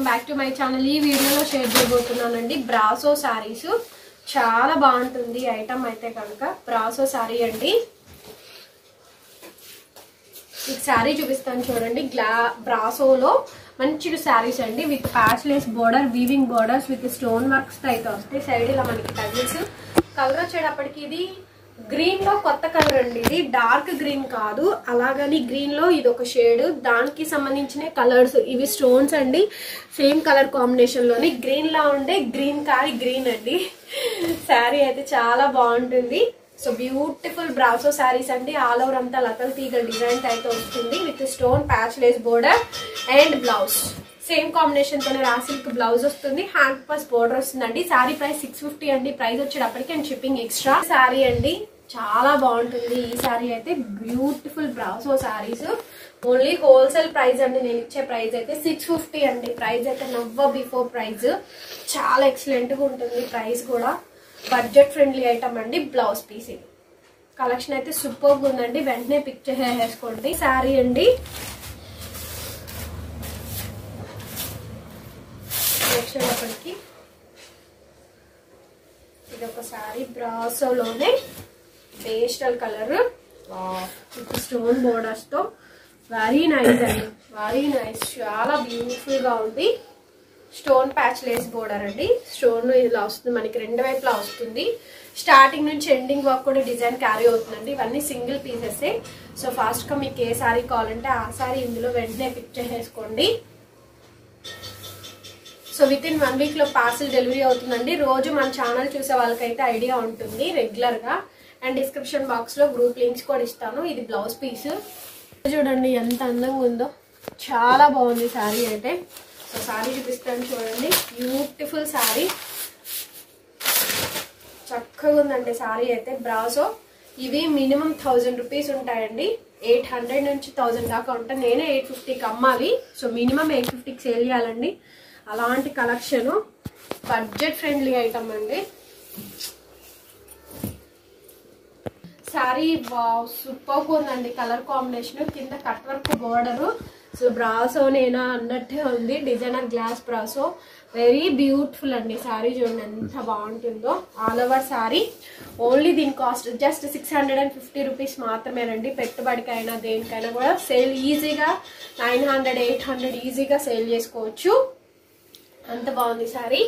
Welcome back to my channel. ఈ వీడియోలో share చేయబోతున్నానండి brasso saris చాలా బాగుంటుంది ఐటమ్ అయితే కనుక బ్రాసో శారీ అండి. మీకు శారీ చూపిస్తాను చూడండి. గ్లా బ్రాసోలో మంచిగా శారీస్ అండి. With patch lace border weaving borders with stone వర్క్స్తో అయితే వస్తాయి. సైడ్ ఇలా మనకి టజిల్స్ కలర్ వచ్చేటప్పటికి ఇది గ్రీన్లో కొత్త కలర్ అండి. ఇది డార్క్ గ్రీన్ కాదు. అలాగని గ్రీన్లో ఇది ఒక షేడ్ దానికి సంబంధించిన కలర్స్ ఇవి స్టోన్స్ అండి. సేమ్ కలర్ కాంబినేషన్లోని గ్రీన్ లా ఉండే గ్రీన్ కాదు గ్రీన్ అండి. శారీ అయితే చాలా బాగుంటుంది. సో బ్యూటిఫుల్ బ్రాసో శారీస్ అండి. ఆల్ ఓవర్ అంతా లతల్ తీగ డిజైన్ అయితే వస్తుంది. With stone patch lace border and blouse. Same combination తోనే రా సిల్క్ బ్లౌజ్ వస్తుంది. హ్యాండ్ పస్ బోర్డర్ వస్తుందండి. శారీ ప్రైస్ సిక్స్ ఫిఫ్టీ అండి. ప్రైస్ వచ్చేటప్పటికి అండ్ షిప్పింగ్ ఎక్స్ట్రా. శారీ అండి. చాలా బాగుంటుంది ఈ శారీ అయితే. Beautiful brasso saris. Only wholesale price అండి. నేను ఇచ్చే ప్రైస్ అయితే సిక్స్ ఫిఫ్టీ అండి. ప్రైస్ అయితే నవ్వ బిఫోర్ ప్రైస్. చాలా ఎక్సలెంట్గా ఉంటుంది ప్రైస్ కూడా. బడ్జెట్ ఫ్రెండ్లీ ఐటమ్ అండి బ్లౌజ్ పీస్ ఇది. కలెక్షన్ అయితే సూపర్గా ఉందండి. వెంటనే పిక్ చేసేసుకోండి శారీ అండి. నెక్స్ట్ వచ్చేటప్పటికి ఇది ఒక శారీ బ్రాసోలోనే పేస్టల్ కలర్. స్టోన్ బోర్డర్స్తో. వెరీ నైస్ అండి. వెరీ నైస్ చాలా బ్యూటిఫుల్గా ఉంది. స్టోన్ ప్యాచ్ లేస్ బోర్డర్ అండి. స్టోన్ ఇలా వస్తుంది మనకి రెండు వైపులా వస్తుంది. స్టార్టింగ్ నుంచి ఎండింగ్ వర్క్ కూడా డిజైన్ క్యారీ అవుతుందండి. ఇవన్నీ సింగిల్ పీసెస్. సో ఫాస్ట్గా మీకు ఏ శారీ కావాలంటే ఆ శారీ ఇందులో వెంటనే పిక్ చేసేసుకోండి. సో విత్ ఇన్ వన్ వీక్లో పార్సిల్ డెలివరీ అవుతుందండి. రోజు మన ఛానల్ చూసే వాళ్ళకైతే ఐడియా ఉంటుంది రెగ్యులర్గా. అండ్ డిస్క్రిప్షన్ బాక్స్లో గ్రూప్ లింక్స్ కూడా ఇస్తాను. ఇది బ్లౌజ్ పీస్ చూడండి ఎంత అందంగా ఉందో. చాలా బాగుంది శారీ అయితే. సో శారీ చూపిస్తాను చూడండి. బ్యూటిఫుల్ శారీ చక్కగా ఉందండి శారీ అయితే. బ్రాసో ఇవి మినిమం థౌజండ్ రూపీస్ ఉంటాయండి. ఎయిట్ హండ్రెడ్ నుంచి థౌజండ్ దాకా ఉంటాయి. నేనే ఎయిట్ ఫిఫ్టీకి అమ్మాలి. సో మినిమం ఎయిట్ ఫిఫ్టీకి సేల్ చేయాలండి. అలాంటి కలెక్షను బడ్జెట్ ఫ్రెండ్లీ ఐటమ్ అండి. శారీ సూపర్గా ఉందండి. కలర్ కాంబినేషన్ కింద కట్ వర్క్ బోర్డరు అసలు బ్రాసోనేనా అన్నట్టే ఉంది. Designer glass brasso. Very beautiful అండి. శారీ చూడండి ఎంత బాగుంటుందో. ఆల్ ఓవర్ శారీ ఓన్లీ దీని cost just six hundred and fifty rupees మాత్రమేనండి. పెట్టుబడికైనా దేనికైనా కూడా సేల్ ఈజీగా నైన్ హండ్రెడ్ ఎయిట్ హండ్రెడ్ ఈజీగా సేల్ చేసుకోవచ్చు. అంత బాగుంది శారీ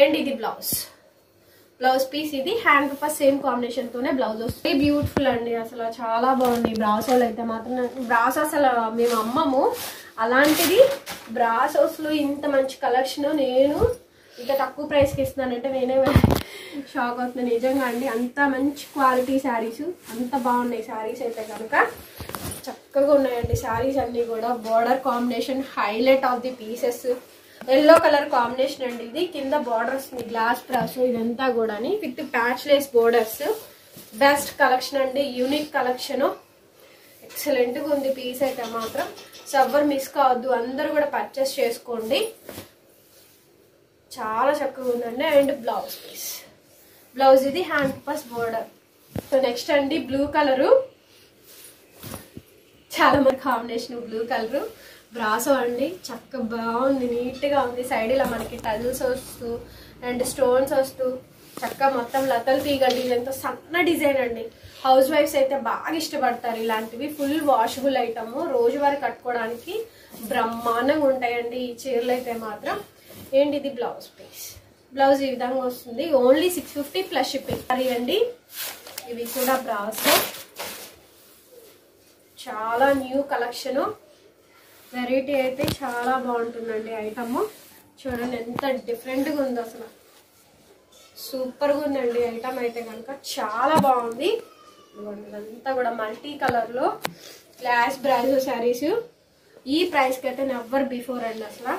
అండ్ ఇది బ్లౌజ్ బ్లౌజ్ పీస్ ఇది. హ్యాండ్ పర్పస్ సేమ్ కాంబినేషన్ తోనే బ్లౌజ్ వస్తుంది. బ్యూటిఫుల్ అండి. అసలు చాలా బాగుంది. బ్రాసోలు అయితే మాత్రం బ్రాస్ అసలు మేము అమ్మము. అలాంటిది బ్రాసోస్లో ఇంత మంచి కలెక్షన్ నేను ఇంత తక్కువ ప్రైస్కి ఇస్తున్నానంటే నేనే షాక్ అవుతుంది నిజంగా అండి అంత మంచి క్వాలిటీ శారీస్ అంత బాగున్నాయి శారీస్ అయితే కనుక. చక్కగా ఉన్నాయండి శారీస్ అన్ని కూడా. Border combination highlight of the pieces yellow colour combination అండి ఇది. కింద బార్డర్స్ గ్లాస్ బ్రాస్ ఇదంతా కూడా with patch lace borders best collection అండి యూనిక్ కలెక్షన్ ఎక్సలెంట్గా ఉంది పీస్ అయితే మాత్రం. సో మిస్ కావద్దు అందరూ కూడా పర్చేస్ చేసుకోండి. చాలా చక్కగా ఉందండి. అండ్ బ్లౌజ్ పీస్ బ్లౌజ్ ఇది హ్యాండ్ పస్ బోర్డర్ సో నెక్స్ట్ అండి బ్లూ కలరు చాలా మంది కాంబినేషన్ బ్లూ కలరు బ్రాసో అండి. చక్క బాగుంది నీట్గా ఉంది. సైడ్ ఇలా మనకి టజిల్స్ వస్తూ అండ్ స్టోన్స్ వస్తూ చక్క మొత్తం లతలు తీగండి ఇదంతా సన్న డిజైన్ అండి. హౌస్ వైఫ్స్ అయితే బాగా ఇష్టపడతారు ఇలాంటివి. ఫుల్ వాషబుల్ ఐటమ్ రోజువారీ కట్టుకోవడానికి బ్రహ్మాండంగా ఉంటాయండి ఈ చీరలు అయితే మాత్రం. ఏంటి ఇది? బ్లౌజ్ పీస్ బ్లౌజ్ ఈ విధంగా వస్తుంది. Only six fifty plus shipping అండి. ఇవి కూడా బ్రాసో చాలా న్యూ కలెక్షను వెరైటీ అయితే చాలా బాగుంటుందండి ఐటమ్ చూడండి ఎంత డిఫరెంట్గా ఉంది అసలు. సూపర్గా ఉందండి ఐటమ్ అయితే కనుక. చాలా బాగుంది. ఇదంతా కూడా మల్టీ కలర్లో గ్లాస్ బ్రాజో శారీస్ ఈ ప్రైస్కి అయితే నెవర్ బిఫోర్ అండి అసలు.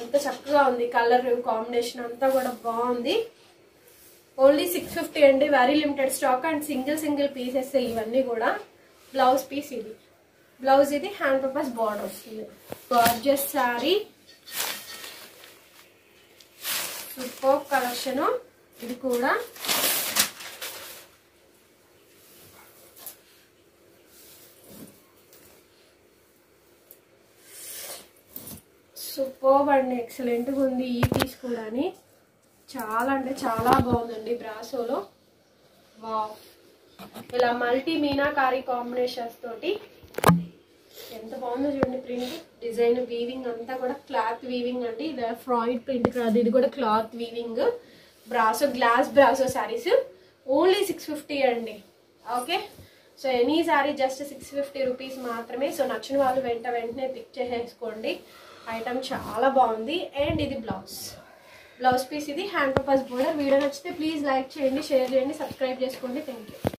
అంత చక్కగా ఉంది కలర్ కాంబినేషన్ అంతా కూడా బాగుంది. ఓన్లీ సిక్స్ ఫిఫ్టీ అండి very limited stock and single single pieces ఇవన్నీ కూడా. బ్లౌజ్ పీస్ ఇది. బ్లౌజ్ ఇది హ్యాండ్ పర్పస్ బార్డర్ వస్తుంది. గార్జెస్ శారీ సూపర్ కలెక్షన్ ఇది కూడా. సూపర్ అండి ఎక్సలెంట్గా ఉంది ఈ పీస్ కూడా చాలా అంటే చాలా బాగుందండి బ్రాసోలో వా ఇలా మల్టీ మీనాకారి కాంబినేషన్స్ తోటి ఎంత బాగుందో చూడండి ప్రింట్. డిజైన్ వీవింగ్ అంతా కూడా క్లాత్ వీవింగ్ అండి. ఇది ఫ్రాయిడ్ ప్రింట్ కాదు ఇది కూడా cloth weaving brasso glass brasso saris only six fifty అండి. Okay so any sari just six fifty rupees మాత్రమే. సో నచ్చిన వాళ్ళు వెంట వెంటనే పిక్ చేసేసుకోండి. ఐటమ్ చాలా బాగుంది. అండ్ ఇది బ్లౌజ్ బ్లౌజ్ పీస్ ఇది. హ్యాండ్ పర్పస్ బోర్డర్ వీడియో నచ్చితే ప్లీజ్ లైక్ చేయండి షేర్ చేయండి సబ్స్క్రైబ్ చేసుకోండి. Thank you